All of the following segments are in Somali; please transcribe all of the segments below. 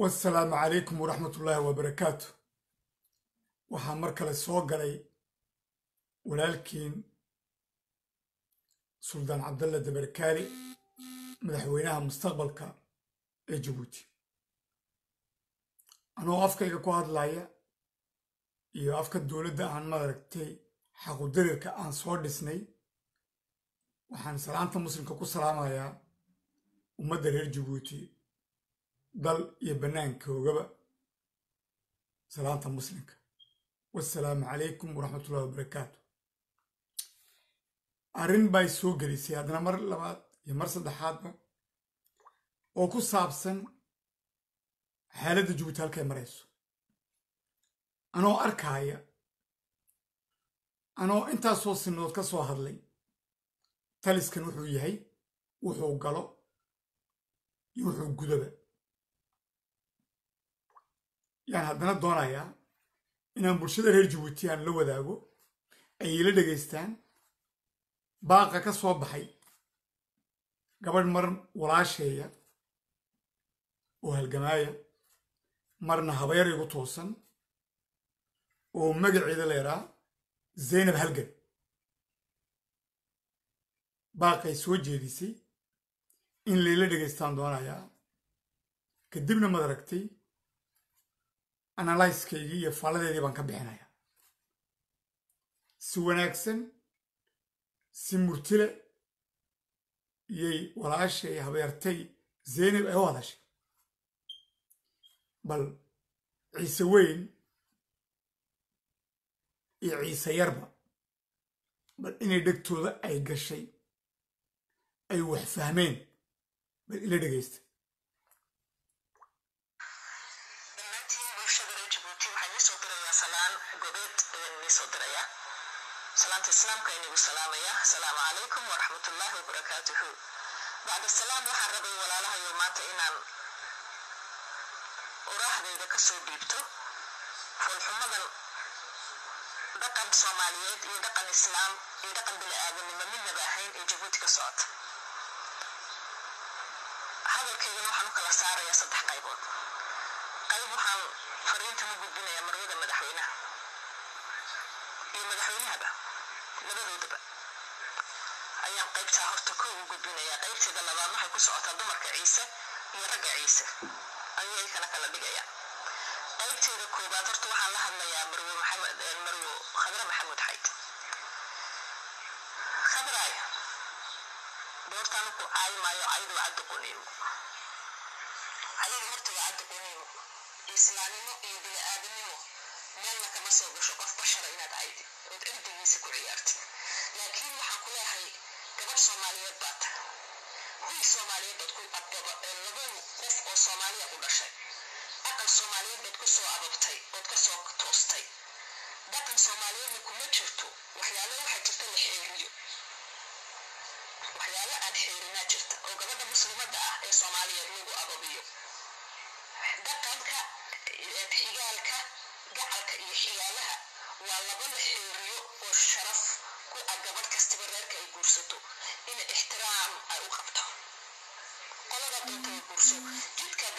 wasalaamu calaykum waraxmat ullaahi wabarakaatu. Waxaa mar kale soo galay walaalkiin suldaan cabdalla dabarkaali madaxweynaha mustaqbalka ee jabuuti anoo afkayga ku hadlaya? Iyo afka dowladda aan maaragtay xaqudarirka aan soo dhisnay. Waxaan salaanta muslimka ku salaamayaa ummadda reer jabuuti dal iyo bannaankoogaba. Salaanta muslimka. Wasalaamu calaykum waraxmatullahi wabarakaatu. Arrin bay soo gelisay haddana mar labaad iyo mar saddexaadba oo ku saabsan xaaladda jabuuti halkay marayso. Anoo arkaaya anoo intaasoo sinood ka soo hadlay taliskan wuxuu yahay wuxuu galo iyo wuxuu gudaba. Yaan haddana doonayaa inaan bulshada reer jabuuti aan la wadaago ay ila dhegaystaan baaqa ka soo baxay gabadh mar walaasheeya oo halgamaaya marna habeer igu toosan oo magaceeda leeraa zaynab halgan. Baaqay soo jeedisay in layla dhegaystaan doonayaa kadibna mad aragtay analyskaygii iyo faaladeedii baan ka bixinayaa si wanaagsan si murtile iyay walaashay habeertay zaynab ay u hadashay bal ciise weyn iyo ciise yarba. Bal inay dhegtooda ay gashay ay wax fahmeen bal ila dhegaysta dhammaantiin bulshada reer jabuuti waxaa inii soo dirayaa salaan gobeed ayaan inii soo dirayaa salaanta islaamka inigu salaamaya asalaamu calaykum waraxmatullaahi wabarakaatuhu bacda salaam waxaan rabay walaalahayo maanta inaan uraahdayda ka soo dhiibto dhaqan soomaaliyeed iyo dhaqan islaam iyo dhaqan bini aadanimo midnaba ahayn ee jabuuti ka socota hadalkeygana waxaan u kala saarayaa saddex qaybood. Qayb waxaan fariintan u gudbinayaa marwada madaxweynaha iyo madaxweynahaba labadoodaba. Ayaan qaybtaa horta ko u gudbinayaa qaybteeda labaad waxay ku socotaa dumarka ciise iyo ragga ciise. Ayuu ay kala kala dhigayaan qaybteeda koobaad horta waxaan la hadlayaa marwo maxamed marwo khadre maxamuud xayd khadraay doortaan ku caayi maayo caydu waa cadda qoniimo cayadu horta waa cadda qoniimo islaamnimo iyo bini-aadamnimo meelna kama soo gasho qof bashara inaad caydi ood cirdigiisa ku ciyaartay laakiin waxaan ku leehay gabadh soomaaliyeed baa tahay huy soomaaliyeed baad ku ababa laba qof oo soomaaliya ku dhashay aqal soomaaliyeed baad ku soo ababtay ood ka soo toostay. Dhaqan soomaaliyeedna kuma jirto? Waxyaalo waxaa jirta la xeeriyo waxyaalo aan xeerinaa jirta. Oo gabadha muslimadda ah ee soomaaliyeed lagu ababiyo dhaqanka xigaalka gacalka iyo xigaalaha waa laba la xeeriyo oo sharaf ku ah gabadh kastaba reerka ay guursato. In ixtiraam ay u qabto. Qolada doonta guurso jidkaa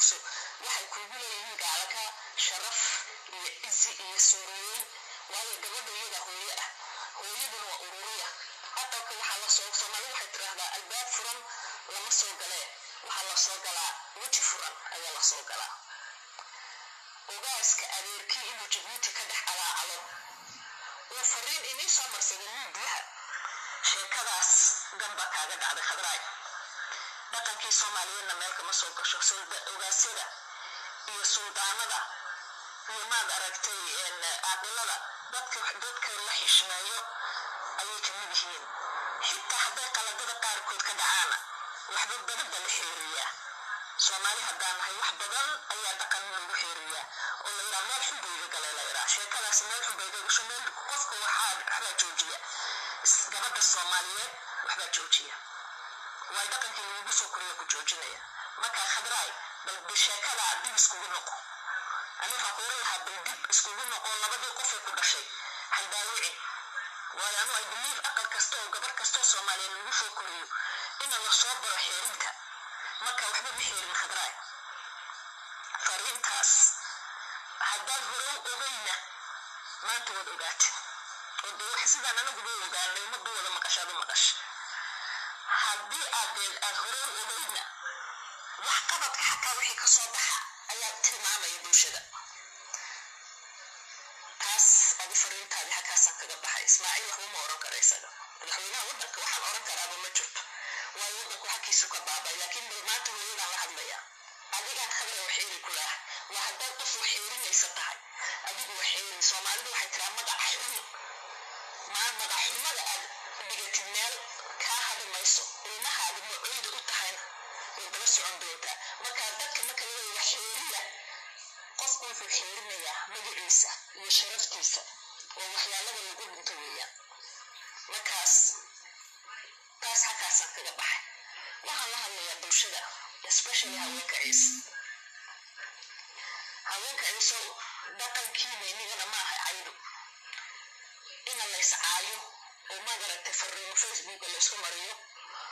guurso waxay kuugu leeyihiin gaalaka sharaf iyo cizi iyo suuriyeyn waayo gabadha iyada hooye ah hooyaduna waa ururiya aqalka waxaa la soo soomaali waxay tiraahdaa albaab furan lama soo galee waxaa la soo galaa weji furan ayaa la soo galaa ogaaska adeerkii inuu jabuuti ka dhex alaacalo uu fariin inii soo marsaday miidiyaha sheekadaas gamba kaaga dhacday khadraay dhaqankii soomaaliyeedna meel kama soo gasho ogaasyada iyo suldaanada iyo maad aragtay caaqilada dadka la xishmeeyo ayay ka mid yihiin. Xitaa hadday qaladada qaarkood ka dhacaana waxba badan ba la xeeriyaa soomaali haddaan wax badan ayaa dhaqan lagu xeeriyaa oo la yiraa meel xun buu iga galay la yiraa sheekadaasi meel xun ba iga gasho meel qofka waxaa waxbaa joojiya. Gabadha soomaaliyeed waxbaa joojiya waay dhaqankii lagugu soo koriya ku joojinaya. Markaa khadraay bal sheekadaa dib iskugu noqo. Ani waxaan lahaa bal dib iskugu noqo labadii qofay ku dhashay. Haldaawicin waayo ay biliif aqal kasta oo gabar kastoo soomaaliyeed lagu soo koriyo ina la baro xeerinta. Marka waxba ma xeerin khadraay fariintaas haddaad hore u ogayna. Maanta waad ogaatay oo dee wax sidaan anaguba ogaanay ummaddu wada maqashaadu maqash haddii aad dee aad hore u ogayna wax qabadka xataa wixii ka soo baxa ayaa tilmaamaya bulshada. Taas adi fariintaadii halkaasaan kaga baxay. Ismaaciil waxba oran kara isaga. Madaxweynaha waddanka waxaan oran karaaba ma jirto. Waayo waddanku xagkiisu ka baabay laakiin bal maanta hooyadaan la hadlayaa. Adigaan khadra waxeeri ku laah waa haddaad qof waxeerinaysa tahay. Adigu waxeerin soomaalidu waxay tiraa magac xun maa magac aad dhigatid meel mayso ilmahaadi macoyda u tahayna way daba socon doontaa? Marka dadka marka laga waxeeriya qofku wuxuu xeerinayaa magaciisa iyo sharaftiisa oo waxyaalada lagu dhinto weeyaan markaas taas halkaasaan kaga baxay. Waxaan la hadlayaa bulshada especially haweenka ciise. Haweenka ciise dhaqankiina inigana ma caydu. Ina lays caayo oo magaragtay fariimo facebooka laysku mariyo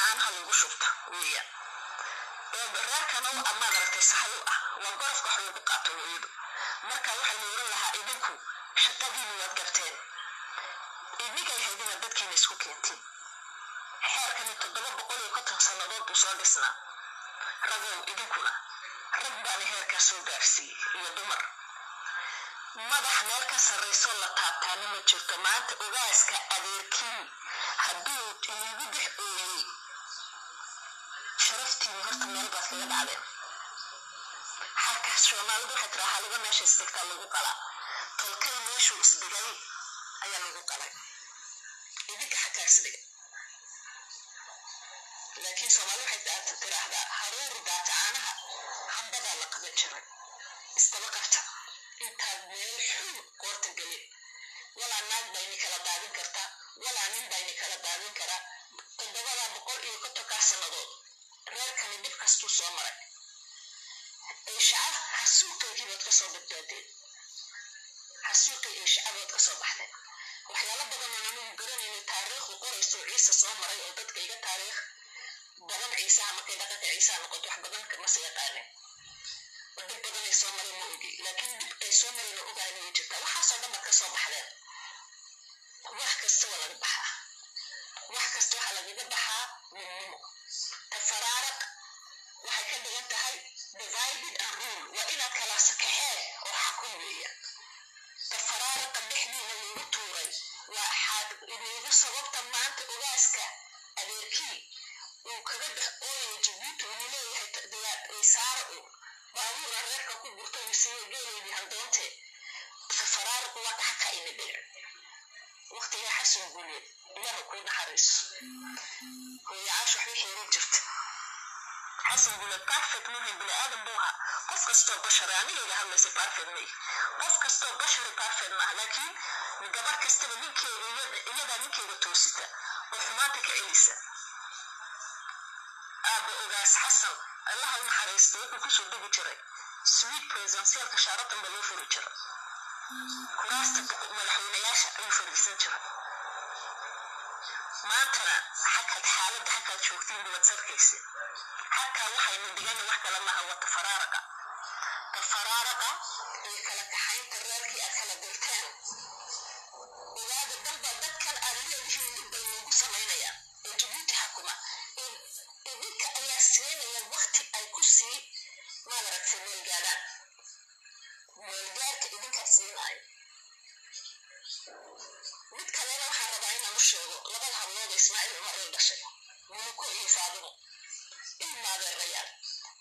caanaha lagu shubta weeyaan reerkana amaad aragtay ah waa gorofka wax lagu qaato hooyadu marka waxaa la oran lahaa idinku shaqadiini waad garteen idinkay haydina dadkiina isku keentiin. Xeerkani toddoba boqol iyo konton sannadood buu soo dhisnaa. Ragow idinkuna rag baana heerkaa soo gaarsiiyey iyo dumar. Madax meel ka sarraysoo la taabtaana ma jirto maanta ogaaska adeerkii. Hadduu inigu dex ooyey laakiin horta meel baad kaga dhacdeen halka soomaalidu waxay tiraa haliba meesha isdegtaa lagu qalaa tolkada meeshuu isdegay ayaa lagu qalay idinka xataa isdega laakiin soomaali waxay tiraahdaa haruuru daatacaanaha hambadaa la qaban jiray istaba qabta intaad meel xun goorta gelin walaa naag bayni kala daadin kartaa walaa nin bayni kala daadin karaa toddobadaa boqol iyo kontonkaa sannadood haruur kastuu soo maray eeshaca baad ka soo badbaadeen hasuuqay eeshaca ka soo baxdeen waxyaalo badan oo nanigu garanayno taariikhdu qorayso ciise soo maray oo dadka iga taariikh badan ciisaha markay dhaqanka ciisaha noqoto wax badan mase yaqaanin oo dhib badan ay soo maray ma ogi laakiin dhib ay soo marayna ogaana way jirtaa waxaasoo dhan baad ka soo baxdeen wax kasta waa laga baxaa wax kasta waxaa lagaga baxaa midnimo divided and rule waa inaad kala sakaxeen oo xakun weeya tafaraaraqa dhexdiina lagu tuuray waa idigu sababta maanta ogaaska adeerkii uu kaga dhex ooyay jabuuti uu leeyahay saara uu baabuura reerka ku gurto misiyo geeleydii handoonte. Tafaraaraqu waa dhaxa ka imi waqtigaa xasan guuleed ilaha kuu naxariiso hooyacaash waxbay xeerin jirta guuleed perfect muhin bini aadan buu ahaa qof kastoo bashare anigayga hadlaysa perfect may qof kastoo bashari perfect maaha laakiin gabar kastaba ninkeeda iyadaa ninkeeda toosita oo xumaanta ka celisa aaba ogaas xasan allaha u naxariisto wuxuu kusoo degi jiray sweet presidentialka shaaratan ba loo furi jira kuraasta madaxweynayaasha ayuu fadhiisan jira maantana xakaad xaaladda xakaad joogtiin baad sarkaysin xakaa waxaynu dhigana wax kale maaha waa tafaraaraqa tafaraaraqa iyo kala kaxaynta reerkii aad kala dirteen ismaaciil cumar ay dhashay munuko iyo faadimo ilmaadeerayaan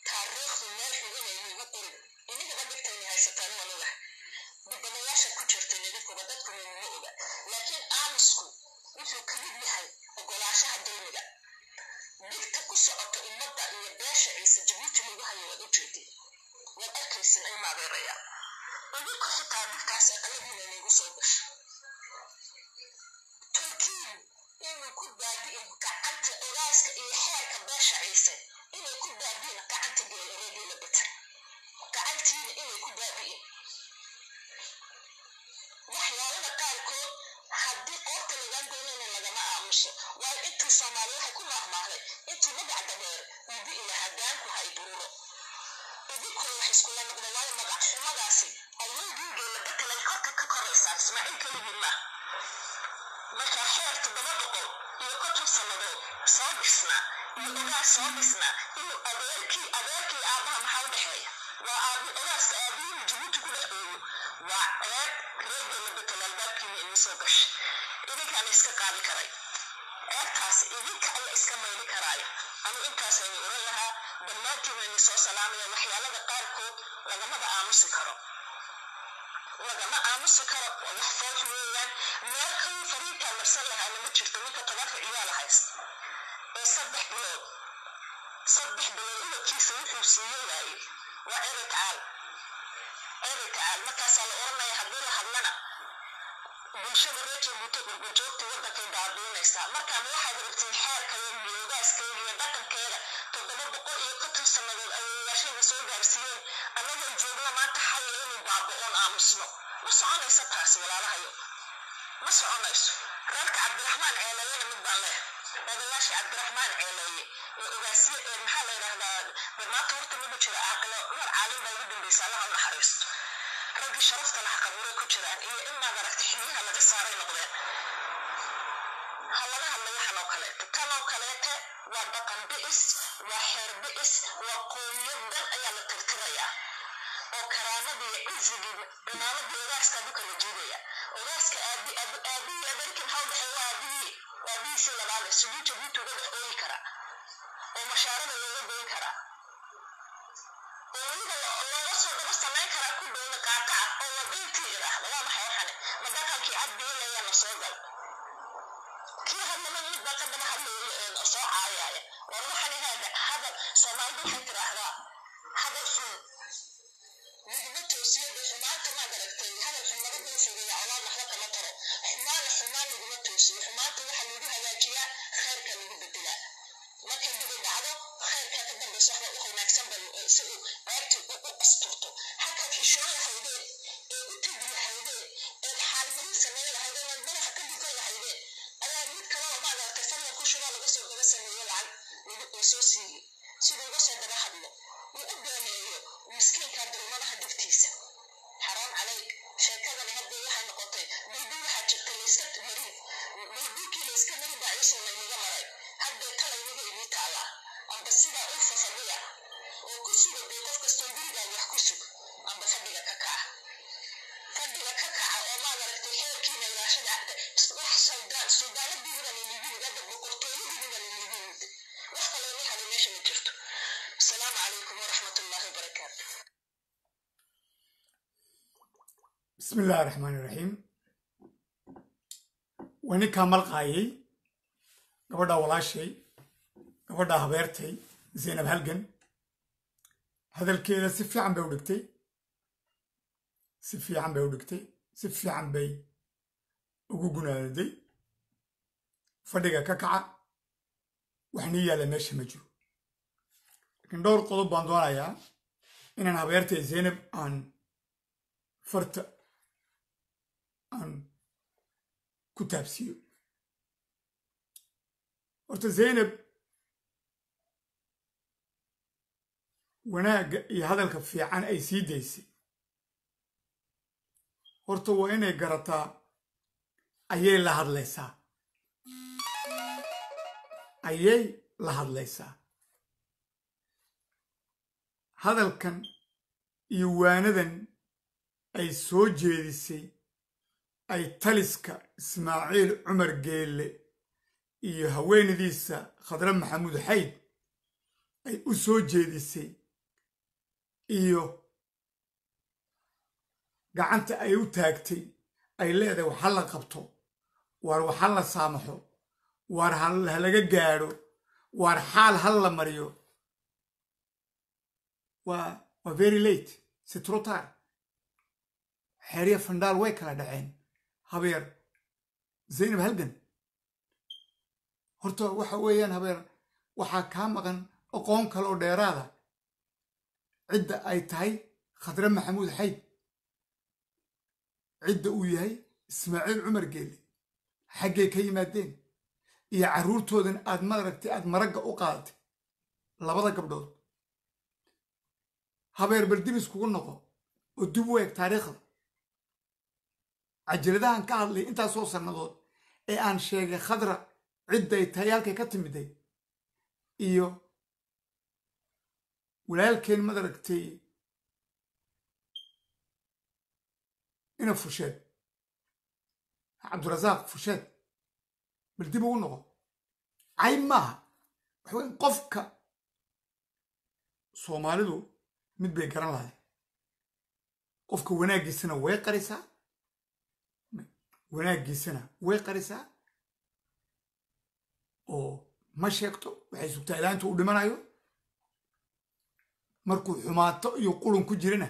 taariikhdu meel xugunay nigu qorin inigaba dhigtayni haysataan waan ogahay dibanayaasha ku jirtay nidinkuba dadku minima oga laakiin aamusku wuxuu ka yahay ogolaashaha dulmiga dhigta ku socota ummadda iyo beesha ciise jabuuti lagu hayo waad u waad arkaysin ay maadeerayaan idinku xitaa dhigtaas aqaladiina niigu soo gasho tolkiin inuu baabi'in gacanta ogaaska iyo xeerka beesha ciise inay ku baabi'in gacanta geelareediila bitar gacantiina inay ku baabi'in. Waxyaalada qaarkood haddii qoorta lagaa goynayna lagama aamuso waayo intuu soomaali waxay ku maahmaahday intuu magac dabeer uu bi'i lahaa daanku ha ibuuro idinkuna wax iskula noqda waayo magac xumadaasi. Ayuu dhiigeela betelay korka ka koraysaan ismaaciil keligii maaha marka xeer toddoba boqol iyo konton sannadood soo dhisnaa iyo ogaas soo dhisnaa inuu adeerkii adeerkii aabbaha maxaa u dhexeeya? Waa aabi ogaaska aabihii jabuuti ku dhex ooyo waa ceeb reergeela betel albaabkiina soo gashay idinkaana iska qaadi karay. Ceebtaas idinka ayaa iska mayli karaayo. Anu intaasaynu oran lahaa dhammaantiin waynu soo salaamaya waxyaalada qaarkood lagamaba aamusi karo tacaal eri tacaal markaasaa la oranaya haddii la hadlana bulshada reer jabuuti gurbajoogta waddankay daabiinaysaa markaama waxaad rabtiin xeerkaya miyoogaaskeyga iyo dhaqankeeda toddoba boqol iyo konton sannadood ayeeyaashayda soo gaarsiiyeen annagoo joogna maanta xaya inuu baabo-oon aamusno ma soconayso taasi walaalahayo ma soconayso reerka cabdiraxmaan ceeleeyena mid baan leh odayaashii cabdiraxmaan ceeleeye ee ogaasiye ee maxaa la yidhahdaa maanta horta magu jira caaqilo cumar caalin baa ugu dambaysa allaha u naxariisto raggii sharafta laha qabuuray ku jiraan iyo inaad aragta xiliyaha laga saaray noqdeen. Ha laga hadla waxan oo kaleete tan oo kaleete waa dhaqan bi'is waa xeer bi'is waa qoomiyad dan ayaa la tirtirayaa oo karaamadii cizigii imaamadii ogaaska duka la jiidaya ogaaska aabi aabi aabihii adeerkin haw dhexey waa aabihii aabihiisii labaale siduu jabuuti uga dhex ooyi karaa oo mashaarada looga goyn karaa oo weliba looga bismi illaahi raxmaani raxiim waa ninkaa malqaayay gabadhaa walaashay gabadhaa habeertay zaynab halgan. Hadalkeeda si fiican bay u dhigtay. Si fiican bay u dhigtay. Si fiican bay ugu gunaadaday fadhiga ka kaca wax nii yaalla meesha ma jiro. Laakiin dhowr qodob baan doonayaa inaan habeertay zaynab aan farta aan ku taabsiiyo horta zaynab wanaagga iyo hadalka fiican ay sii daysay. Horta waa inay garataa ayay la hadlaysaa. Ayay la hadlaysaa. Hadalkan iyo waanadan ay soo jeedisay ay taliska ismaaciil cumar geelle iyo haweenadiisa khadre maxamuud xayd ay u soo jeedisay iyo gacanta ay u taagtay ay leedahay wax ha qabto waar wax ha la saamaxo waar ha laga gaadho waar xaal ha la mariyo. Waa waa very late sitrotar. Xeerya fandhaal way kala dhaceen habeer zaynab halgan. Horta waxa weeyaan habeer waxaa kaa maqan aqoon kale oo dheeraada cidda ay tahay khadre maxamuud xayd. Cidda uu yahay ismaaciil cumar geelle xaggay ka yimaadeen iyo carruurtoodan aad maaragtay aad maragga u qaadatay labada gabdhood. Habeer baldibis kugu noqo oo dib u eeg taariikhda cajaladahan ka hadlay intaasoo sannadood ee aan sheegay khadra cidday tahay halkay ka timiday iyo walaalkeen madaragtay ina fusheed cabdirasaaq fusheed bal dib ugu noqo. Cayb maaha. Waxa weyn qofka soomaalidu mid bay garan lahay qofka wanaaggiisana way qarisaa wanaaggiisana way qarisaa oo ma sheegto waxay sugtaa ilaa intuu u dhimanayo markuu xumaato iyo qulun ku jirana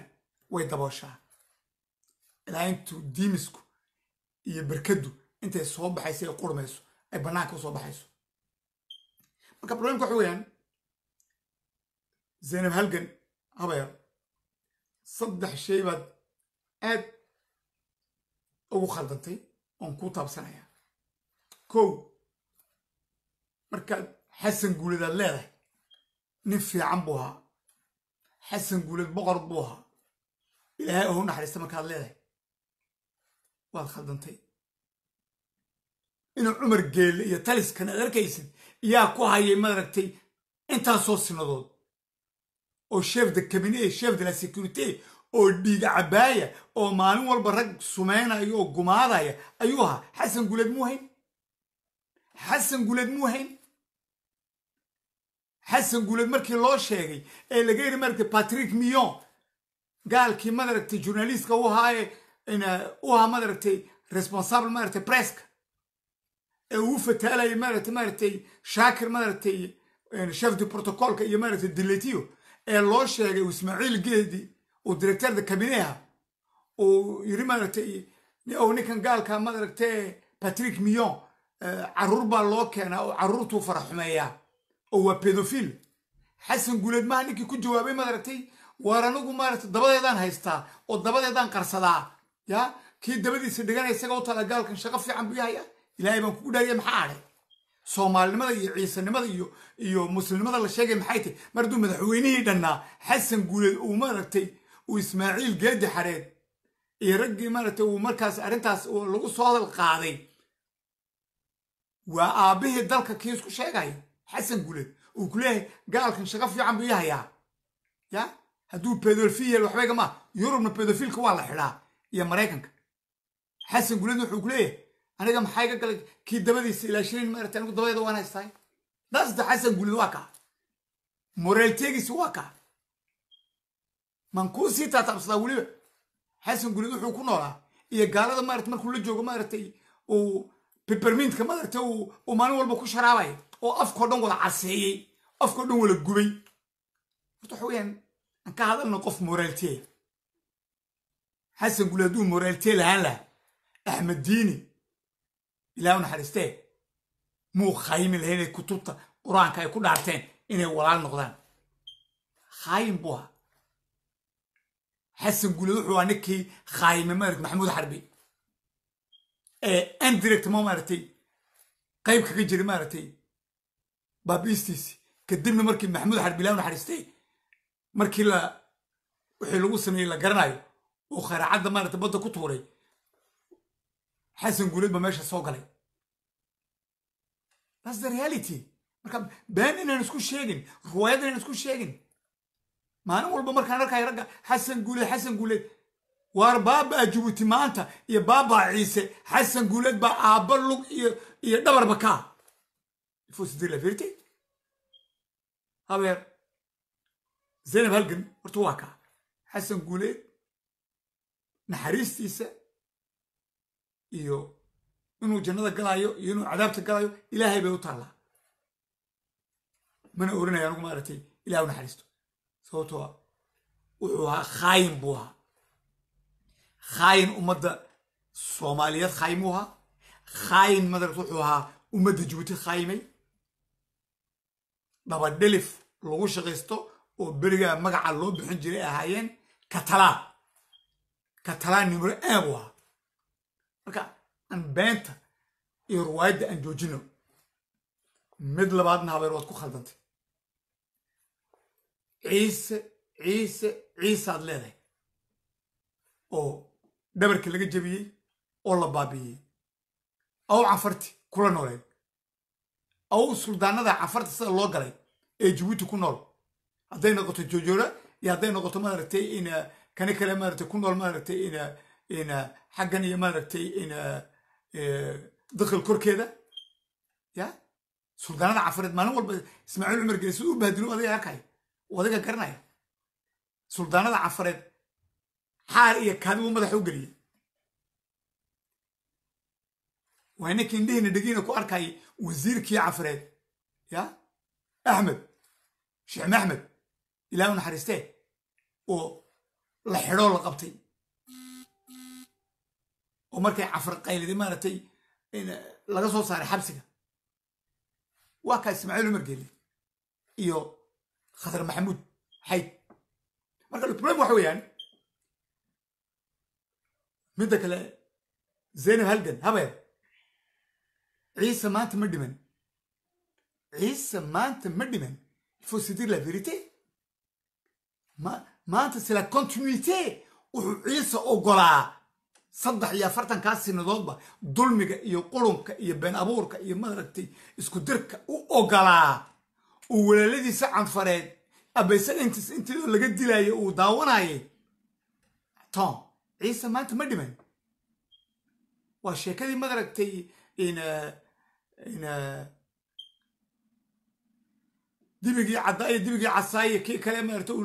way dabooshaa. Ilaa diimisku iyo berkaddu intay soo baxayso ay qurmayso ay bannaanka u soo baxayso. Marka problemka waxa weeyaan zaynab halgan habeer saddex shay baad aad ugu khaldantay oon kuu taabsanaya kow markaad xasan guuleedaad leedahay nin fiican buu ahaa. Xasan guuleed boqor buu ahaa. Ilaahay ohu naxariista markaad leedahay. Waad khaldantay. Inuu cumar geelle iyo taliskan aad arkaysid yaa ku hayay maaragtay intaasoo sinadood. Oo chef de cabinet chef de la sécurité oo dhiiga cabaaya oo maalin walba rag sumaynaya oo gumaadaya ayuu ahaa xasan guuleed muu hayn xasan guuleed muu xasan guuleed markii loo sheegay ee laga yidhi maaragtay patrick millon gaalkii madaragtay journalistka u ahaaye u ahaa madaragtay responsable maaragtay presska ee uu fataalayay maaragtay maaragtay shaakir maaragtay chef de protocolka iyo maaragtay diletiyo ee loo sheegay ismaaciil geedi uu directeurda cabineha uu yiri maaragtay oo ninkan gaalka maaragtay patrick millon carruur baa loo keenaa oo carruurtuu fara xumeeyaa oo waa pedofil xasan guuleed maha ninkii ku jawaabay maaragtay waar anigu maaragtay dabadeedaan haystaa oo dabadeedaan qarsadaa ya? Kii dabadiisa dhiganaya isaga u tala gaalkan shaqo fiican buu yahaya ilaahay baan kugu dhaariya maxaa adhay soomaalinimada iyo ciisanimada iyo iyo muslimnimada la sheegay maxay tahay? Mar hadduu madaxweynihii dhannaa xasan guuleed uu maaragtay uu ismaaciil geedi xareed iyo raggii maaragtay uu markaas arrintaas lagu soo hadal qaaday. Waa aabbihii dalka kii isku sheegaya xasan guuleed uu ku leeyahay gaalkan shaqo fiican buu ii hayaa. Ya? Hadduu pedofil yahay waxba yurubna pedofilka waa la xidhaa iyo maraykanka. Xasan guuleed wuxuu ku leeyahay aniga maxaa iga galay kii dabadiisa ilaashanayn maaragtay anigu dabadeeda waan dasda xasan guuleed waa kaa moraalteegiisi waa kaa man kuu sii taataabsadaa weliba xasan guuleed wuxuu ku noolaa. Iyo gaalada maarata markuu la joogo maaragtay uu bibermintka maaragtay uu maalin walba ku sharaabaya oo afkao dhan wada caseeyey afkao dhan wada gubay. Horta waxa weyaan aan ka hadalna qof moraalteeya xasan guuleed hadduu moraaltee lahaan lahaa axmed diini ilaah u naxariistee muu khaymi lahayn inay kutubta qur'aanka ay ku dhaarteen inay walaal noqdaan. Khaayin buu ahaa xasan wuxuu ahaa ninkii khaayime maarata maxamuud xarbi ee ma maaragtay qayb kaga jira maaragtay baabiistiisi kadibna markii maxamuud xarbi ilaah u naxariistee markii la wixii lagu sameeyey la garanayo uu kharaacadda maarata badda ku tuuray xasan guuleed ba meesha soo galay that's the reality. marka been inaan isku sheegin ruwaayad inaan isku sheegin maalin walba markaan arkayo ragga xasan guuleed xasan guuleed waar baabaa jabuuti maanta iyo baabaa ciise xasan guuleed baa aabba lug iyo iyo dhabarba kaa. Il faut se dire la vérité habeer zaynab halgan horta waa kaa. Xasan guuleed naxariistiisa iyo inuu jannada galaayo iyo inuu cadaabta galaayo ilaahay bay u taallaa. Mana oranaya anugu maaragtay ilaah u naxariisto sababtoo wuxuu ahaa khaayin buu ahaa. Khaayin ummadda soomaaliyeed khaayim u ahaa. Khaayin madaragt wuxuu ahaa ummadda jabuuti khaayimay. Dabadhelif lagu shaqaysto oo berigaa magaca loo bixin jiray ahaayeen katalaa katalaa nimro aan buu ahaa. Marka aan beenta iyo ruwaayadda aan joojino mid labaadna habeer waad ku khaldantay ciise ciise ciise aad leedahay oo dhabarka laga jebiyey oo la baabi'iyey aw cafarti kula nooleed aw suldaanada cafarta sida loo galay ee jabuuti ku nool. Hadday noqoto jojoora iyo hadday noqoto maaragtay in kani kale maaragtay ku nool maaragtay in in xaggan iyo maaragtay in dakhil korkeeda. Ya? Suldaanada cafareed maalin walba ismaaciil cumar siduu u bahdilo adiga arkaya adiga garanaya suldaanada cafareed xaar iyo kaadibu madaxa u geliyey waa ninka indhihiina dhegiina ku arkayay wasiirkii cafareed ya? Axmed sheekh axmed ilaah u naxariistee oo la xidhoo la qabtay. Oo markay cafar qayliday maaragtay laga soo saaray xabsiga. Waa kaa ismaaciil umar geeli iyo khatar maxamuud. Xayd marka problem waxa weeyaan midda kale zaynab halgan habeer ciise maanta ma dhiman. Ciise maanta ma dhiman. Faut se dire la vérité maanta c'est la continuité wuxuu ciise ogolaa saddex iyo afartankaa sinadoodba dulmiga iyo qurunka iyo been abuurka iyo maaragtay isku dirka u ogolaa uu walaaladiisa canfareed abaysaga intiis intii laga dilayo uu daawanayay. Tom ciise maanta ma dhiman. Waa sheekadii maaragtay in in dibigii caddaa iyo dibigii casaaye kii kale maaragtay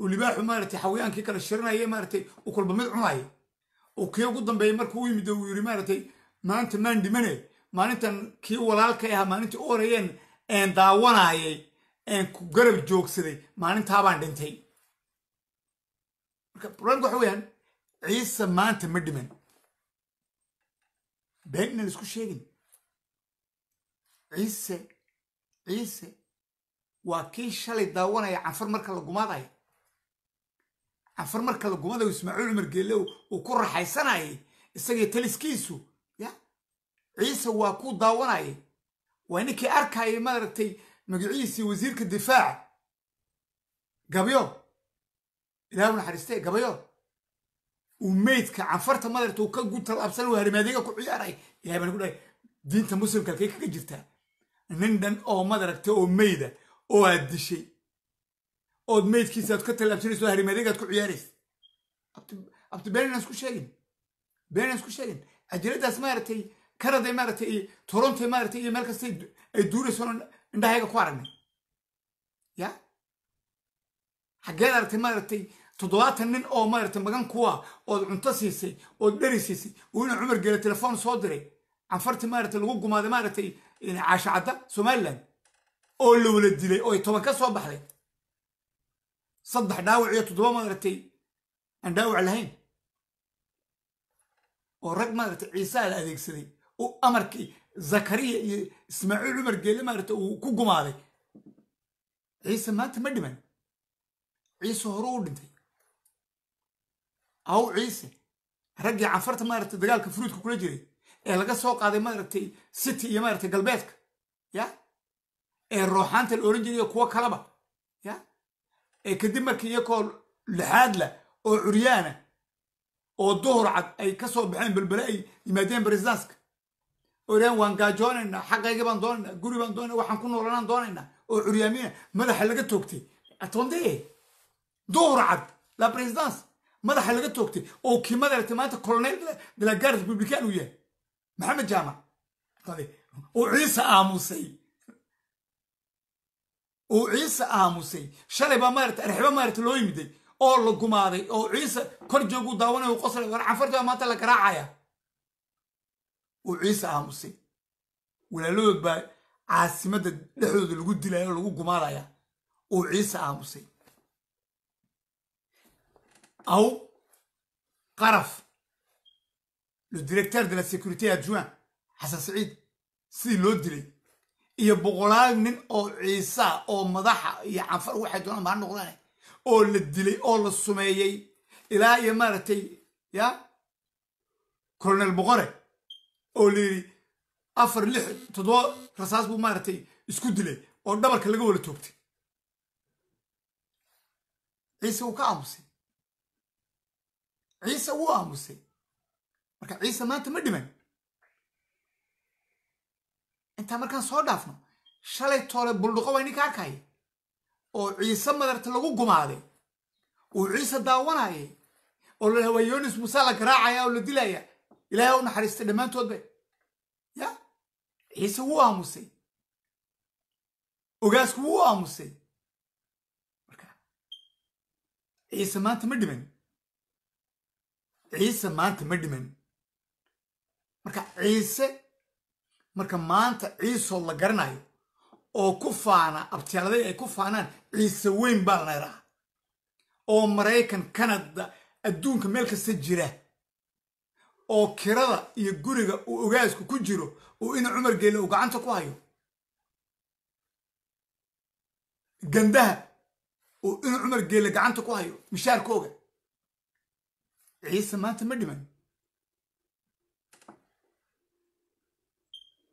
uu libaaxu maaragtay xawayaankii kale shirinaya maaragtay uu kulba mid cunaya oo kii ugu dambeeyey markuu u yimid uu yidhi maaragtay maanta maan dhimane maalintan kii walaalkay ahaa maalintii u horayeen een daawanayay. een ku garab joogsaday maalintaabaan dhintay. Marka problemka waxa weeyaan ciise maanta ma dhiman. Been inaan isku sheegin. Ciise ciise waa kii shalay daawanaya canfar marka la gumaadayo. Canfar marka la gumadayo ismaaciil cumar geelle uu ku raxaysanayay isagii taliskiisu ya? Ciise waa kuu daawanayay. Waa ninkii arkaya maaragtay magaciisii wasiirka difaaca gabyo ilaahu naxariistee gabayo uu meydka canfarta madarta uu ka gutalabsan harimaadiga ku ciyaaray ilahay baan ku dhahay diinta muslimka halkay kaga jirtaa nin dhan oo madaragta oo meyda oo aad dishay ood meydkiisa aad ka tallaabsanayso oo harimaadigaad ku ciyaaraysa abti beenan isku sheegin beenan isku sheegin. Cajaladaas maaragtay kanaday maaragtay iyo toronto maaragtay iyo meel kasta ay duurayso indhahayga ku aragnay ya xaggeed aragtay maaragtay toddobaatan nin oo maaragtay magan kuwa ood cunto siisay ood dheri siisay uu ina cumar geela telefoon soo diray canfarti maaragtay lagu gumaaday maaragtay caasho cadda somaliland oo la wala dilay oo ay toban ka soo baxday saddex dhaawac iyo toddoba maaragtay aan dhaawac lahayn oo rag maaragtay ciisaa la adeegsaday oo amarkii zakariya iyo ismaaciil cumar geele maaragtay uu ku gumaaday. Ciise maanta ma dhiman. Ciise hore u dhintay. Aw ciise raggii canfarta maaragtay dagaalka furuudka kula jiray ee laga soo qaaday maaragtay city iyo maaragtay galbeedka ya? Ee rooxaanta la oran jiray kuwo kalaba ya? Ee kadib markii iyakoo lixaadla oo curyaana oo duhur cad ay ka soo baxeen belbele ay yimaadeen bresidanska idhahan waan gaajoonaynaa xaqayga baan doonaynaa guri baan doonayna waxaan ku noolanaan doonaynaa oo curyaamiina madaxa laga toogtay. Atondee duhur cad la presidence madaxa laga toogtay. Oo kii madaragtay maanta colonel de la garde republican uu yahay. Maxamed jaamac oo ciise aamusay. Oo ciise aamusay. Shalay baa maarata arxibo maarata loo yimiday oo la gumaaday. Oo ciise kor joogu daawanay u qoslay war canfarta maanta la garaacaya oo ciise aamusay walaaladood baa caasimadda dhexdooda lagu dilaya oo lagu gumaadaya oo ciise aamusay aw qaraf. Le directeur de la sécurité adjoint xasan saciid sidii loo dilay. Iyo boqolaal nin oo ciisa oo madaxa iyo canfar waxay doonaan maa noqdaan. Oo la dilay oo la sumeeyey ilaa iyo maaragtay ya? Colonel boqore oo la yidhi afar lix toddoba rasaas buu maaragtay isku dilay oo dhabarka laga wala toogtay. Ciise wuu ka aamusay. Ciise wuu aamusay. Marka ciise maanta ma dhiman. Intaa markaan soo dhaafno shalay toole buldhuqo waa ninka arkaya oo ciise madarta lagu gumaaday oo ciise daawanayay oo la yonis muuse la garaacaya oo la dilaya ilaahay u naxariistay dhammaantoodba ya ciise wuu aamusay ogaasku wuu aamusay marka ciise maanta ma dhiman ciise maanta ma dhiman marka ciise marka maanta ciisoo la garanayo oo ku faana abtiyaaladay ay ku faanaan ciise weyn baa lana idhaha oo maraykan kanada adduunka meel kasta jira oo kirada iyo guriga uu ogaasku ku jiro oo ina cumar geelle uu gacanta ku hayo. Gandaha oo ina cumar geelle gacanta ku hayo mishaarkooga. Ciise maanta ma dhiman.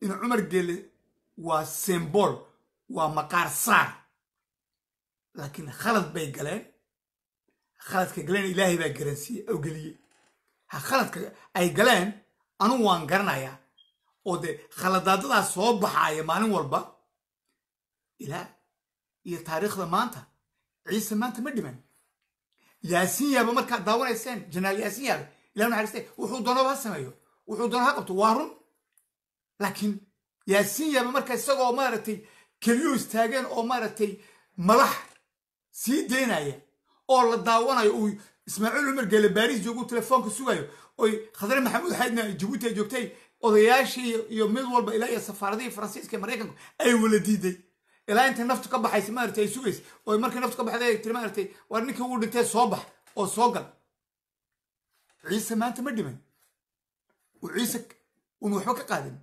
Ina cumar geelle waa sembol waa maqaar saar. Laakiin khalad bay galeen. Khaladka galeen ilaahay baa garansiiye oo geliyey khaladka ay galeen anugu waan garanayaa. Oo dee khaladaadadaas soo baxaaya maalin walba ilaa iyo taariikhda maanta ciise maanta ma dhiman. Yaasiin yaaba markaad daawanayseen janaal yaasiin yaabe ilah naxariiste wuxuu doonaba ha sameeyo wuxuu doona ha qabto waa run. Laakiin yaasiin yaaba marka isagoo maaragtay keliyuu istaageen oo maaragtay madax sii daynaya oo la daawanayo uu ismaaciil cumar geele baariis joogu telefoonka sugayo. Oy khadre maxamuud xaydna jabuuti ay joogtay. Odayaashii iyo mid walba ilaa iyo safaaradihii faransiiska maraykanku ay wala diiday. Ilaa intay naftu ka baxaysa maaragtay ay sugaysa oo markii naftu ka baxday ay tiri maaragtay war ninkii uu dhintay soo bax oo soo gal. Ciise maanta ma dhiman. Uu ciise una waxba ka qaadin.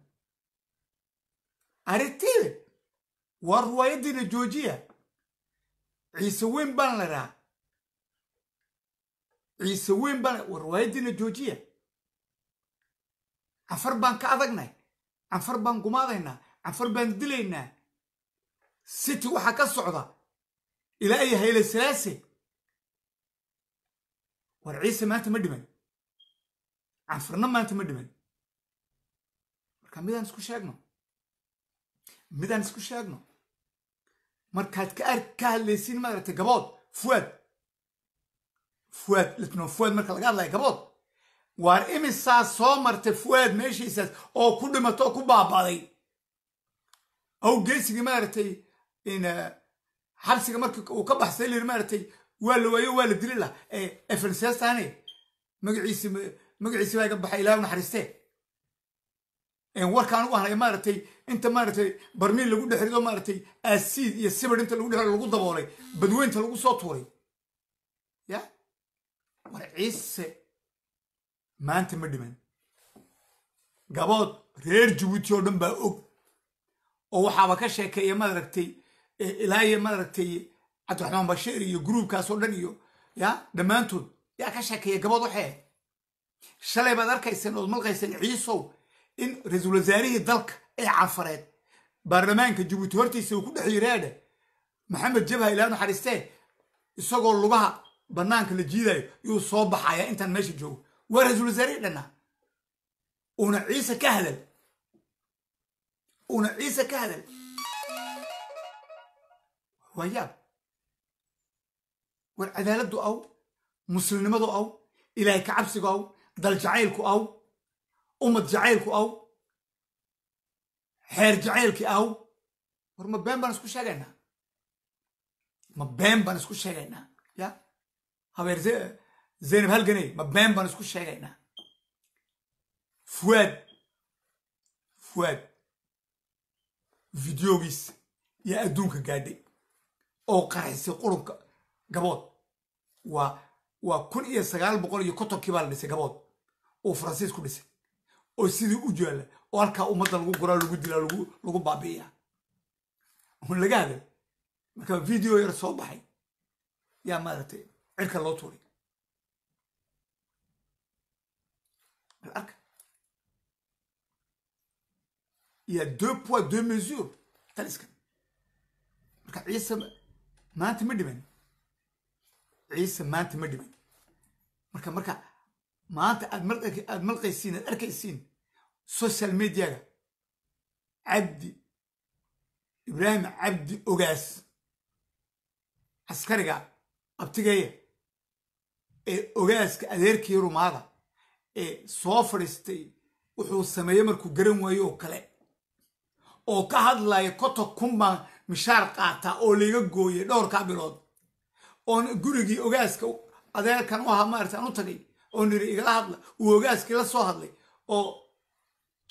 Aragtida waa ruwaayadiina joojiya. Ciise weyn baan la dhahaa ciise weyn baan waa ruwaayadiina joojiya. Canfar baan ka adagnay canfar baan gumaadaynaa canfar baan dilaynaa. City waxaa ka socda ilaa iyo hayle salaase war ciise maanta ma dhiman canfarna maanta ma dhiman. Marka midaan isku sheegno midaan isku sheegno markaad ka hadlaysiin maaragtay gabood fuwaad litno fuwaad marka laga hadlaya gabood waar imisaa soo martay fuwaad meeshiisaas oo ku dhimato oo ku baabaaday. Aw geesigii maaragtay in xabsiga markii uu ka baxsay layiri maaragtay waa la waayo waa la dili lah efelsestane magaciisi magaciisi baa baxay ilaah naxariistee warkaan u ahnay maaragtay inta maaragtay barmiil lagu dhexrido maaragtay aasiid iyo sibir inta lagu dhex lagu daboolay badweynta lagu soo tuuray war ciise maanta ma dhiman. Gabood reer jabuuti oo dhan baa og. Oo waxaaba ka sheekeeya maaragtay ilaa iyo maaragtay cabdiraxmaan bashiir iyo gruubkaas oo dhan iyo ya dhammaantood yaa ka sheekeeya gabood waxee shalay baad arkayseen ood malqayseen ciisow in ra'iisul wasaarihii dalka ee canfareed baarlamaanka jabuuti hortiisa uu ku dhex yiraadha maxamed jabha ilaa naxariistee isagoo lugaha bannaanka la jiidayo yuu soo baxaya intaan meesha joogo. Waa ra'iisul wasaarihii dhannaa uuna ciise ka hadal. Uuna ciise ka hadal. Waa yaab. War cadaaladdu aw muslimnimadu aw ilaahay ka cabsigu aw dal jacaylku aw ummad jacaylku aw xeer jacaylkii aw. War ma been baan isku sheegaynaa? Ma been baan isku sheegaynaa? Ya habeer zaynab halganey ma been baan isku sheegaynaa fuwaad fuwaad fideogiis yaa adduunka gaadhay oo qaraysay qurunka gabood waa waa kun iyo sagaal boqol iyo kontonkii baa la dhisay gabood oo faransiis ku dhisay oo sidii u jaala oo halkaa ummadda lagu guraa lagu dilaa lagu baabi'iyaa un laga hadal marka video yar soo baxay. Yaa maaragtay cirka loo tuuray bal arka il y a deux poids deux mesures. Taliskan marka ciise maanta ma dhiman ciise maanta ma dhiman marka marka maanta aad aad malqaysiin aad arkaysiin social mediaga cabdi ibraahim cabdi ogaas askariga abtigeeya ee ogaaska adeerkii rumaada ee soo fadhiistay wuxuu sameeyey markuu garan waayo oo kale. Oo ka hadlaya koto kunbaan mishaar qaataa oo layga gooyay dhowrkaa bilood oon gurigii ogaaska adeerkan u ahaa maarata aan u tagay oo niri igala hadla. Uu ogaaskii la soo hadlay oo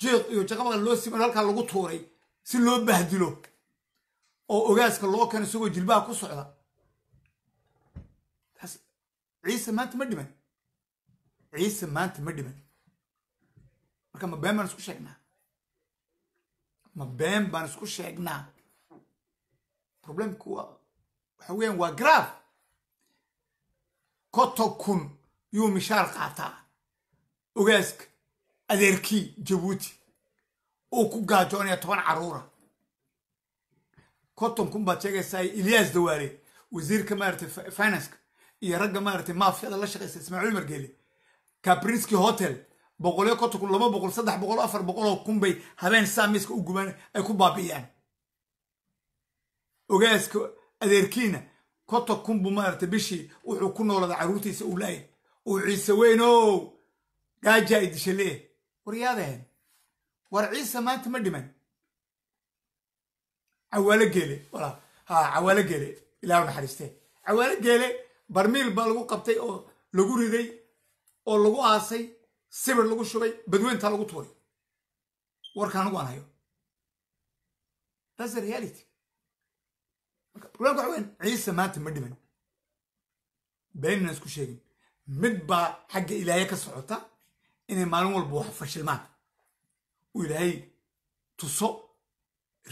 jeeq iyo jaqabada loo siman halkaa lagu tuuray si loo bahdilo oo ogaaska loo keeno isagoo jilbaha ku socda ciise maanta ma dhiman ciise maanta ma dhiman marka ma been baan isku sheegnaa ma been baan isku sheegnaa problemku waxa weeyaan waa graaf koto kun yuu mishaar qaataa ogaaska adeerkii jabuuti uu ku gaajoonaya toban carruura konton kun baad sheegaysaa ilyaas dawaale wasiirka maaragtay finanska iyo ragga maaragtay maafiyada la shaqaysa ismaaciil margeele kabrinski hotel boqolyo konton kun laba boqol saddex boqol afar boqoloo kun bay habeen saa miiska u gubaan ay ku baabi'iyaan. Ogaaska adeerkiina konton kun buu maaragtay bishii wuxuu ku noolada carruurtiisa uu laayay uu ciise weynow gaajaa ay dishalee war yaadaheen war ciise maanta ma dhiman. Cawaalo geele cawaalo geele ilaahu naxariistee. Cawaalo geele barmiil baa lagu qabtay oo lagu riday oo lagu aasay sibir lagu shubay badweyntaa lagu tuuray. Warka anigu aan hayo. The reality. Marka problemka waxa weyn ciise maanta ma dhiman. Beenina isku sheegin. Mid baa xagga ilaahay ka socota inay maalin walba wax fashilmaan uu ilaahay tuso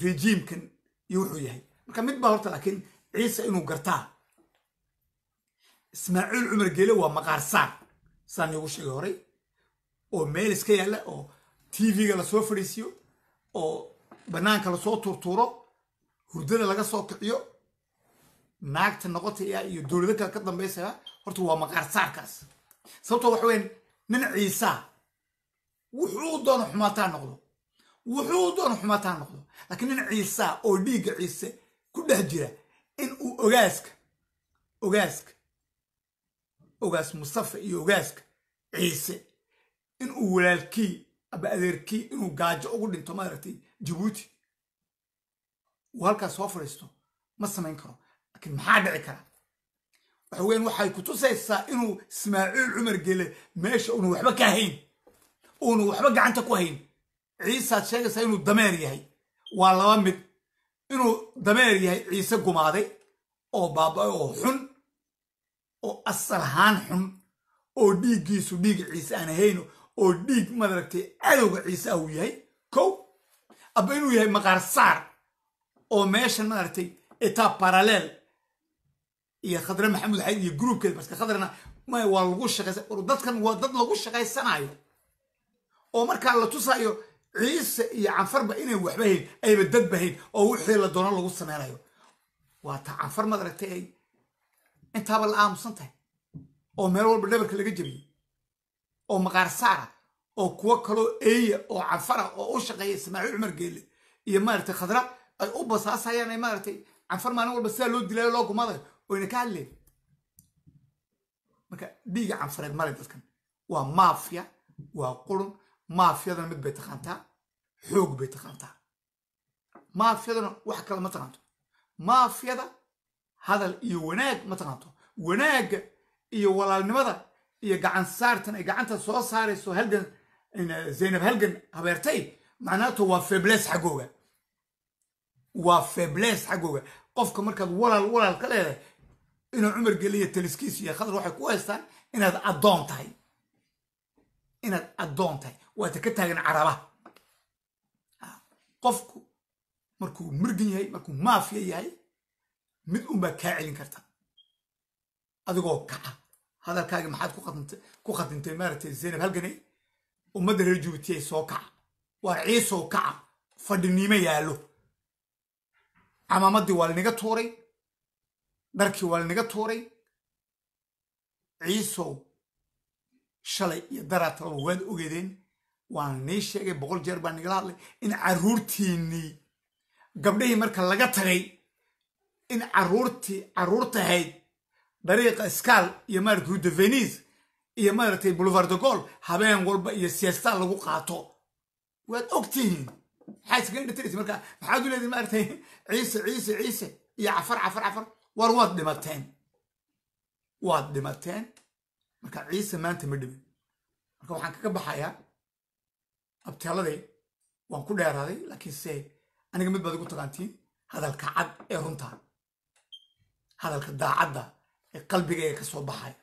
rejiimkan iyo wuxuu yahay. Marka mid baa horta laakiin ciise inuu gartaa ismaaciil cumar geele waa maqaarsaar saan iigu sheegay horey. Oo meel iska yaalla oo tv-ga la soo fadhiisiyo oo bannaanka la soo tuurtuuro hurdada laga soo kiciyo naagta noqotaya iyo dowlado kale ka dambaysaya horta waa maqaar saarkaas. Sababtoo waxa weyn nin ciisaa wuxuu doono xumaataa noqdo. Wuxuu doono xumaataa noqdo. Laakiin nin ciisaa oo dhiigga ciise ku dhex jira in uu ogaaska ogaaska ogaas mustafa iyo ogaaska ciise. In uu walaalkii aba adeerkii inuu gaajo ugu dhinto maaragtay jabuuti uu halkaas soo fadhiisto ma samayn karo laakiin maxaa dhici kara? Waxa weyan waxay ku tusaysaa inuu ismaaciil cumar gele meesha uunu waxba ka hayn uunu waxba gacanta ku hayn ciisaad sheegaysaa inuu dameer yahay. Waa laba mid. Inuu dameer yahay ciise gumaaday oo baaba-ay oo xun oo asal ahaan xun oo dhiiggiisu dhiig ciise aan ahayn oo dhiig madaragtay cadowga ciise ah uu yahay kow aba inuu yahay maqaar saar oo meeshan maaragtay etaa paraleel iyo khadre maxamuud xayd iyo gruubkeed baska khadrana waa lagu shaqaysa dadkan waa dad lagu shaqaysanayo oo markaa la tusaayo ciise iyo canfarba inay waxba hayn ayba dadba hayn oo wixii la doono lagu sameynayo waa ta canfar madaragtay ay intaaba la aamusan tahay oo meel walba dhabarka laga jebiyey oo maqaar saara. Oo kuwo kaloo eeya oo canfara oo u shaqeeya ismaaciil cumar geelle iyo maaragtay khadra ay u basaasayaan ay maaragtay canfar maalin walba sidaa loo dilaayo loo gumadayo oyna ka hadleen. Marka dhiiga canfareed male dadkan. Waa maafiya waa qurun. Maafiyadana mid bay taqaantaa. Xoog bay taqaantaa. Maafiyadana wax kale ma taqaanto. Maafiyada hadal iyo wanaag ma taqaanto. Wanaagga iyo walaalnimada iyo gacan saartan ay gacanta soo saarayso halgan zaynab halgan habeertay macnaato waa febles xaggooga waa febles xaggooga qofka markaad walaal walaal ka leedahay inuu cumar geliya taliskiis iyo khadar waxay ku haystaan inaad addoon tahay. Inaad addoon tahay. Waata ka taagan caraba. Qofku markuu murgan yahay markuu maafiya yahay mid unbaa kaa celin karta. Adigoo kaca. Hadalkaagi maxaad ku khadintay maaragtay zaynab halganay? Ummadda reer jubuutiyay soo kaca. Waa ciisow kaca. Fadhiniimo yaallo. Camaamadii waa lanaga tuuray. Dharkii waa lanaga tuuray. Ciisow shalay iyo daraatalaba waad ogeedeen. Waana nii sheegay boqol jeer baa nagala hadlay. In carruurtiinnii gabdhihii marka laga tagay in carruurtii carruurtahayd dariiqa skaal iyo maarata rude venis iyo maaragtay boulevard de gol habeen walba iyo siesta lagu qaato. Waad ogtihiin. Maxaa iskaga dhitiraysa marka maxaad u leedihin maaragtay ciise ciise ciise iyo cafar cafar cafar? War waad dhimateen. Waad dhimateen. Marka ciise maanta ma dhimin marka waxaan kaga baxayaa abteeladay waan ku dheeraaday laakiinse aniga mid baad igu taqaantiin hadalka cad ee runta hadalka daacadda ee qalbigayga ka soo baxaya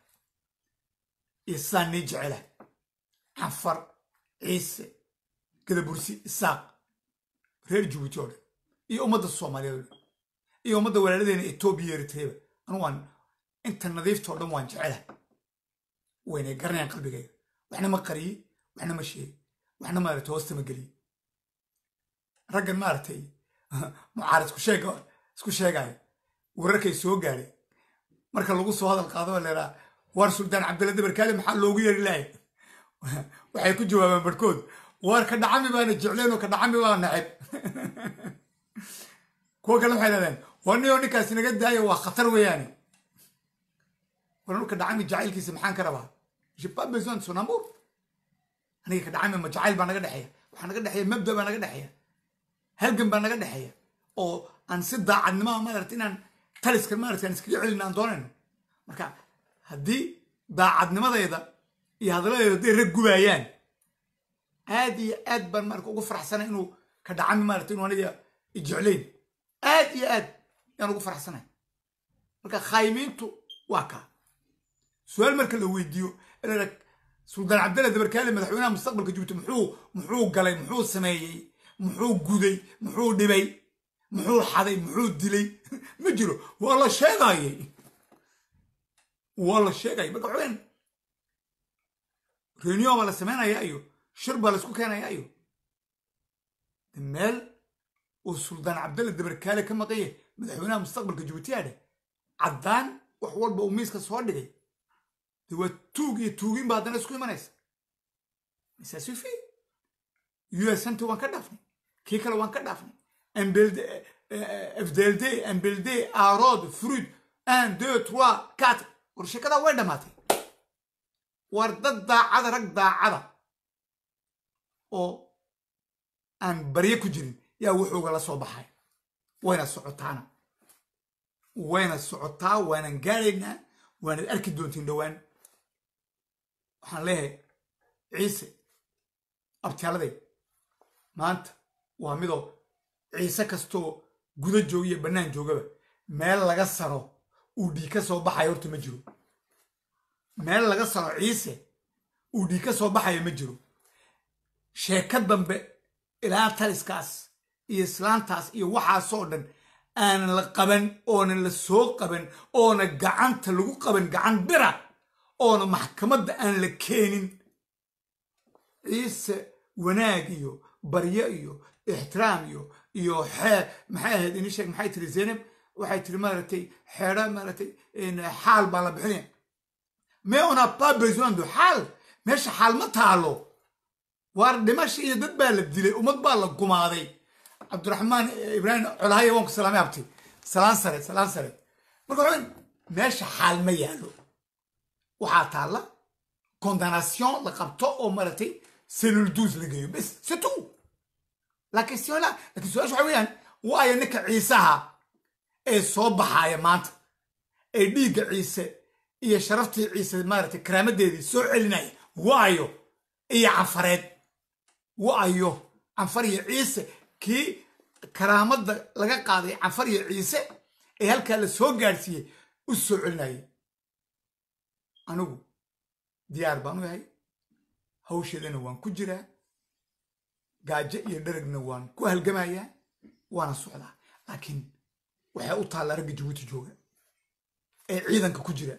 iyo sidaan nii jecela canfar ciise gadabursi isaaq reer jabuuti oo dhan. Iyo ummadda soomaaliyeed oo dhan. Iyo ummadda walaaladeena etoobiya eritreba anu waan inta nadiifta oo dhan waan jecela waynay garanayaan qalbigayga waxna ma qariye waxna ma sheegi waxna maaragtay hoosta ma geliye. Raggan maaragtay mucaarad isku sheeg isku sheegaya wararkay soo gaadhay. Marka lagu soo hadal qaado leeraa waar suldaan cabdilla dabarkaale maxaa loogu yeeri lahay? Waxay ku jawaabaan barhkood waar ka dhacami baana jecleen oo ka dhacami baa nacib kuwa kale waxay leedeen waa niyoo ninkaasi naga daaya waa khatar weeyaane. War ka dhacami jacaylkiisa maxaan ka rabaa? Je pas besoin aniga ka dhacami ma jacayl baa naga dhexeeya. Waxaa naga dhexeeya mabda baa naga dhexeeya. Halgan baa naga dhexeeya. Oo aan si daacadnimoa maarata inaan taliska maarata aan iskaga celin doonayno marka haddii daacadnimadayda iyo hadalladeeda hadday rag gubaayaan aad iyo aad baan marka ugu faraxsanay inuu ka dhacami maarata inuu aniga ijeclayn aad iyo aad yaan ugu faraxsanay. Marka khaayimiintu waa kaa. Su'aal marka la weydiiyo inaa suldaan cabdalla dabarkaale madaxweynaha mustaqbalka jibuuti muxuu muxuu galay muxuu sameeyey muxuu guday muxuu dhibay muxuu xaday muxuu dilay? Ma jiro. Waa la sheegayay waa la sheegaya marka waxaweyaan reunion baa la sameynaya iyo shir baa la isku keenaya iyo meel oo suldaan cabdalle dabarkaale ka maqanye madaxweynaha mustaqbalka jabuutiyaa dheh caddaan wax walba uu miiska soo dhigay. De waa tuug iyo tuugin ba haddana isku imanaysa. Ça suffit usnt waan ka dhaafnay. Kii kale waan ka dhaafnay mbld fdld mbld arod fruit un deux trois quatre war sheekadaa way dhammaatay war dad daacada rag daacada oo aan barye ku jirin. Yaa wuxuuga la soo baxay. Wayna socotaana wayna socotaa waanan gaadhaynaa waanad arki doontiin dhowaan. Waxaan leeyahay ciise abtaaladay maanta waa midoo ciise kastoo guda jooga iyo bannaan joogaba meel laga saro uu dhiig ka soo baxayo horta ma jiro. Meel laga saro ciise uu dhiig ka soo baxayo ma jiro. Sheeko dambe ilaa taliskaas iyo islaantaas iyo waxaasoo dhan aanan la qaban oonan la soo qaban oona gacanta lagu qaban gacan bira oona maxkamadda aan la keenin. Ciise wanaag iyo baryo iyo ixtiraam iyo iyo xee maxay ahayd ini sheeg maxay tiri zaynab waxay tiri maaragtay xeedha maaragtay xaal baa la bixinaya mais on a xaal meesha xaal ma taalo waar dhimasha iyo dad baa la dilay ummad baa la gumaaday. Cabdiraxmaan ibraahim colahaya waan ku salaamay abti. Salaan sare salaan sare. Marka waxaa meesha xaal ma yaalo waxaa taalla condamnation la qabto oo maaragtay cellule douze la geeyo bes c'est tout la question là laakiin su'aasha waxa weeyaan waayo ninka ciisaha ee soo baxaaya maanta ee dhiigga ciise iyo sharaftii ciise maaragtay karaamadeedii soo celinaya waayo iyo canfareed waayo canfar iyo ciise kii karaamadda laga qaaday canfar iyo ciise ee halkaa la soo gaadhsiiyey u soo celinayay. Anigu diyaar baan u yahay hawsheedana waan ku jiraa gaajo iyo dheragna waan ku halgamayaa waana socdaa. Laakiin waxay u taallaa ragga jabuuti jooga ee ciidanka ku jira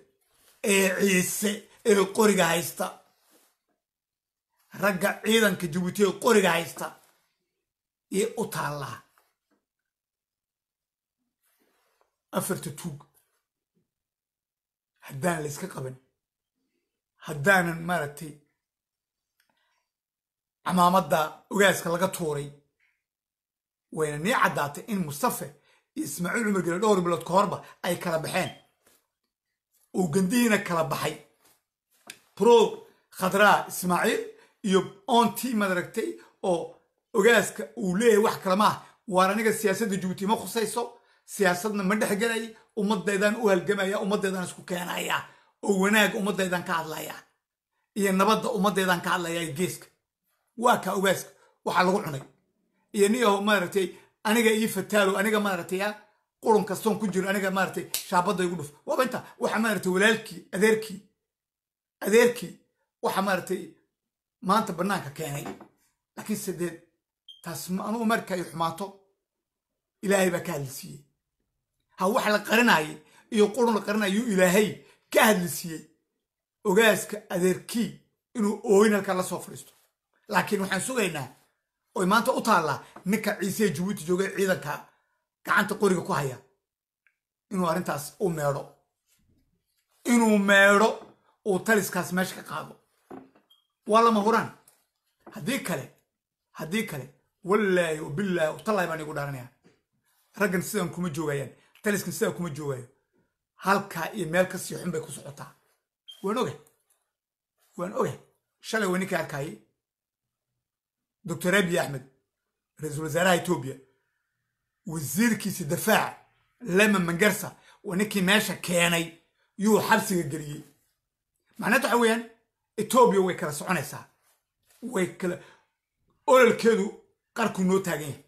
ee ciise ee qoriga haysta. Ragga ciidanka jabuuti ee qoriga haysta iyo u taallaa afarta tuug. Haddaan la iska qaban haddaanan maaragtay camaamadda ogaaska laga tuuray wayna nii caddaatay in mustafe iyo ismaaciil cumar gele dhowr bilood ka horba ay kala baxeen. Oo gandihiina kala baxay. Pro khadraa ismaaciil iyo ontii madaragtay oo ogaaska uu leeyahay wax kale maaha. Waar aniga siyaasadda jabuuti ma khusayso siyaasadna ma dhexgelay ummaddaydaan u halgamaya ummaddaydaan isku keenaya oo wanaag ummaddaydaan ka hadlaya iyo nabadda ummaddaydaan ka hadlaya geeska waa kaa ogaaska waxaa lagu cunay. Iyo niyaho maaragtay aniga ii fataalo aniga maaragtay a qurun kastoon ku jiro aniga maaragtay shaabadda igu dhuf. Waaba inta waxa maaragtay walaalkii adeerkii adeerkii waxa maaragtay maanta bannaanka keenay. Laakiin sideed taas anugu markay xumaato ilaahay baa ka hadlisiiyey ha wax la qarinayay iyo qurun la qarinayuu ilaahay ka hadlisiiyey ogaaska adeerkii inuu ooyin halkaa la soo fadhiisto laakiin waxaan sugaynaa oy maanta u taallaa ninka ciisee jabuuti joogay ciidanka gacanta qoriga ku haya inuu arrintaas u meedho. Inuu meedho uu taliskaas meesha ka qaado. Waa lama huraan. Haddii kale haddii kale wallaahi wabillaahi watallahi baan igu dhaaranaya raggan sidan kuma joogayaan taliskan sidan kuma joogayo halkaa iyo meel ka sii xun bay ku socotaa. Waan oga waan oga shalay waa ninkii arkayay doctor abiy axmed ra'iisul wasaaraha etoobiya wasiirkiisi dafaaca lema mangarsa waa ninkii meesha keenay yuu xabsiga geliyey macnaheed waxa weeyaan etoobiya way kala soconaysaa way kala ololkeedu qarkuu noo taagan yahay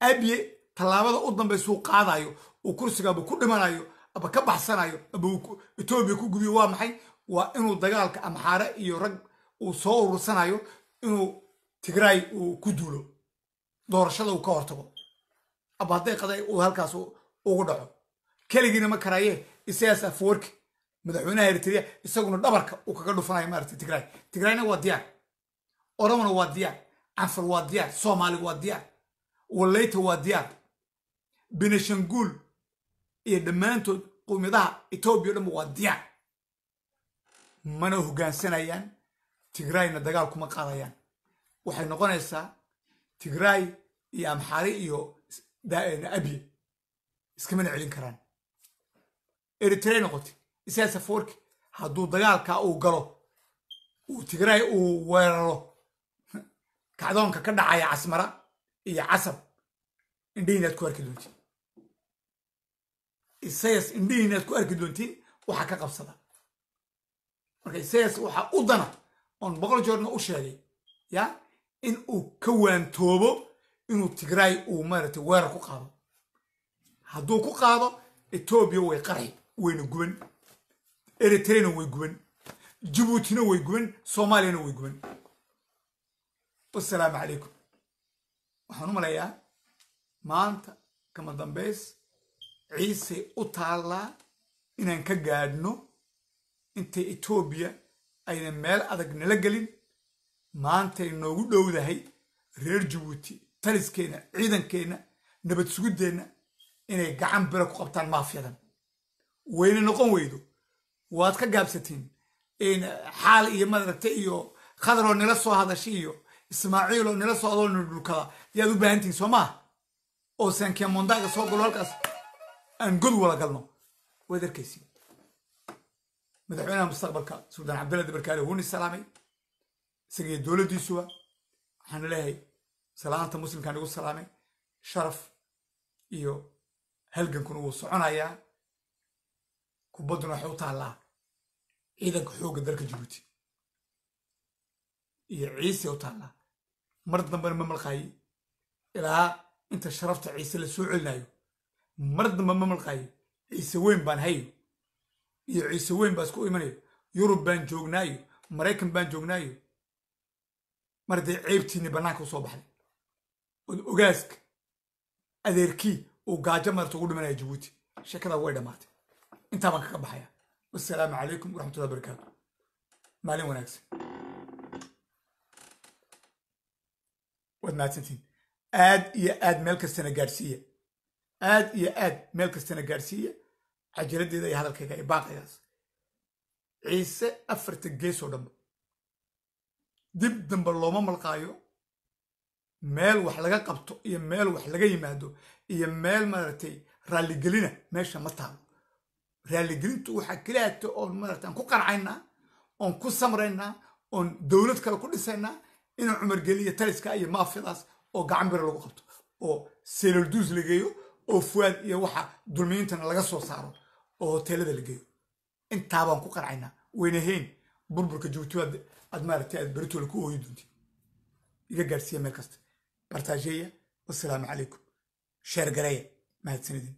abiye tallaabada u dambaysuu qaadayo uu kursigaaba ku dhimanayo aba ka baxsanayo aba etoobiya ku gubiyo waa maxay waa inuu dagaalka amxaare iyo rag uu soo urursanayo inuu tigraay uu ku duulo. Doorashada uu ka hortago. Aba hadday qaday uu halkaas ugu dhaco. Keligiina ma karaaye isayaas afwarki madaxweynaha eritrea isaguna dhabarka uu kaga dhufanayo maarata tigraay tigraayna waa diyaar. Oromona waa diyaar. Canfar waa diyaar. Soomaali waa diyaar. Wallayta waa diyaar. Benashanguul iyo dhammaantood qowmiyadaha etoobiya o dhanba waa diyaar. Mana hoggaansanayaan tigrayna dagaal kuma qaadayaan. Waxay noqonaysaa tigraay iyo amxaari iyo abiye iskamana celin karaan. Eritrey noqotay. Isaas hadduu dagaalkaa uu galo uu tigraay uu weeraro kacdoonka ka dhacaya casmara iyo casab indhihiinaad ku arki doontiin. Isayas indhihiinaad ku arki doontiin waxaa ka qabsada. Marka isayas waxaa u dana oon boqol joorna u sheegay ya in uu ka waantoobo inuu tigraay uu maaragtay weerar ku qaado. Hadduu ku qaado etoobiya way qarxi wayna guban. Eritreyna way guban. Jabuutina way guban. Soomaaliyana way guban. Wasalaamu calaykum. Waxaan u malayaa maanta kama dambays ciisay u taallaa inaan ka gaadhno intay etoobiya ayna meel adag nala gelin. Maantay noogu dhowdahay reer jabuuti taliskeenna ciidankeenna nabad sugiddeenna inay gacan bira ku qabtaan maafiyadan. Wayna noqon weydo waad ka gaabsatiin xaal iyo madaragta iyo khadaroo nila soo hadashay iyo ismaaciiloo nila soo adoolna dhulkada yaad u baahantihin soo maaha oo sankemondaga soo galo halkaas aan god wala galno. Waad arkaysiin madaxweynaha mustaqbalka suldaan cabdalla dabarkaale wuuni salaamay. Isagiyo dowladdiisuba waxaan leeyahay salaanta muslimkaan igu salaamay. Sharaf iyo halgankuna wuu soconayaa. Kubadduna waxay u taallaa ciidanka xoogga dalka jabuuti iyo ciise u taallaa. Mar dambena ma malqaayi. Ilaa inta sharafta ciise la soo celinayo mar dambe ma malqaayo ciise weyn baan hayo iyo ciise weyn baa isku imanayo yurub baan joognaayo. Maraykan baan joognaayo. Mar dee ceybtiinni bannaanka u soo baxday. Ood ogaaska adeerkii uu gaajo marta ugu dhimanaya jabuuti sheekadaa way dhammaatay intaa baan kaga baxaya. Wasalaamu calaykum waraxmatullahi barakaatu maalin wanaagsan. Waad mahadsantiin. Aad iyo aad meel kastana gaadhsiiya. Aad iyo aad meel kastana gaadhsiiya cajaladdeeda iyo hadalkayga iyo baaqaygaas ciise afarta gees oo dhanba dib damba looma malqaayo meel wax laga qabto iyo meel wax laga yimaado iyo meel maaragtay raalligelina meesha ma taalo raalligelintu waxaa keliyaata oon maaragtay aan ku qancaynaa oon ku samraynaa oon dowlad kale ku dhisaynaa inuu cumargeliyo taliska iyo maafidaas oo gacan bira lagu qabto oo selolduus la geeyo oo fuwaad iyo waxa dulmiyintana laga soo saaro oo hoteelada la geeyo intaabaan ku qancaynaa weynahayn burburka jabuuti aad maaragtay aad beritoola ku ooyi doonti. Iga gaadhsiiya meel kasta. Bartaajeeya wasalaamu calaykum. Sheer gareeya mahadsanidin